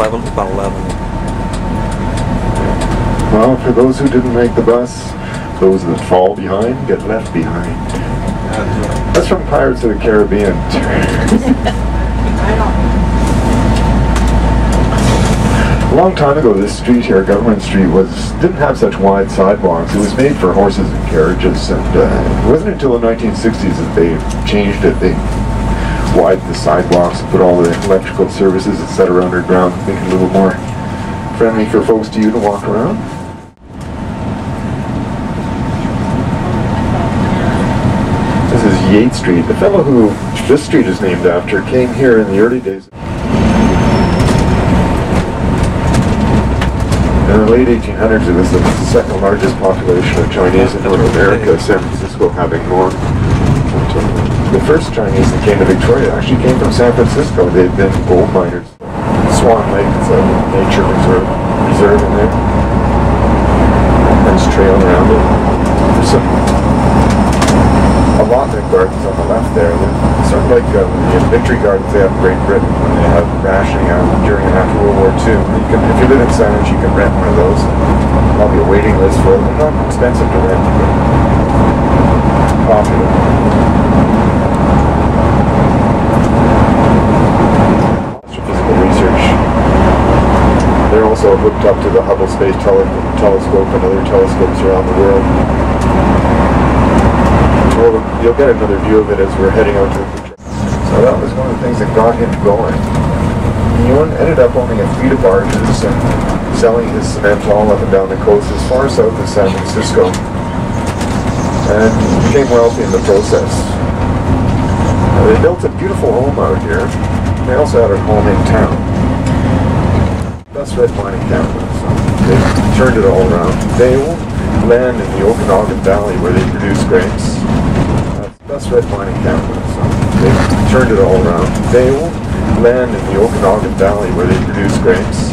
11, about 11. Well, for those who didn't make the bus, those that fall behind get left behind. That's from Pirates of the Caribbean. A long time ago, this street here, Government Street, was didn't have such wide sidewalks. It was made for horses and carriages, and uh, it wasn't until the 1960s that they changed it. They widened the sidewalks, put all the electrical services, etc., underground, make it a little more friendly for folks to you to walk around. This is Yates Street. The fellow who this street is named after came here in the early days. In the late 1800s, it was the second largest population of Chinese in North America, San Francisco having more. The first Chinese that came to Victoria actually came from San Francisco. They'd been gold miners. Swan Lake is a nature reserve, reserve in there. Nice trail around it. There's some allotment gardens on the left there. They're sort of like uh, the victory gardens they have in Great Britain when they have rationing out during and after World War II. You can, if you live in Saanich, you can rent one of those. Probably a waiting list for it. They're not expensive to rent, also hooked up to the Hubble Space Tele- Telescope and other telescopes around the world. Well, you'll get another view of it as we're heading out to the future. So that was one of the things that got him going. He ended up owning a fleet of barges and selling his cement all up and down the coast as far south as San Francisco. And became wealthy in the process. They built a beautiful home out here. They also had a home in town. That's red mining town. So they turned it all around. They will land in the Okanagan Valley where they produce grapes. That's, that's red mining town. So they turned it all around. They will land in the Okanagan Valley where they produce grapes.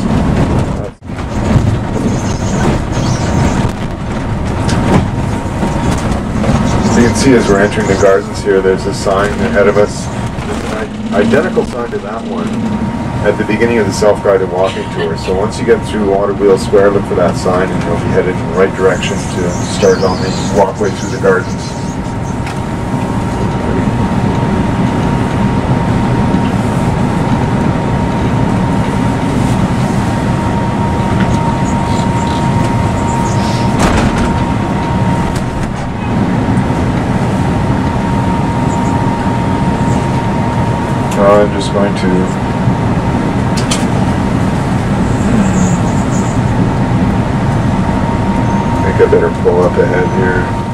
So you can see as we're entering the gardens here, there's a sign ahead of us. There's an identical sign to that one at the beginning of the self-guided walking tour. So once you get through Water Wheel Square, look for that sign and you'll be headed in the right direction to start on the walkway through the gardens. Uh, I'm just going to think I better pull up ahead here.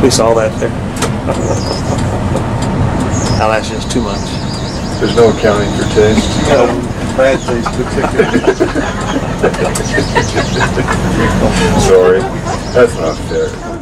We saw that there. Now that's just too much. There's no accounting for taste. Bad taste particularly. Sorry, that's not fair.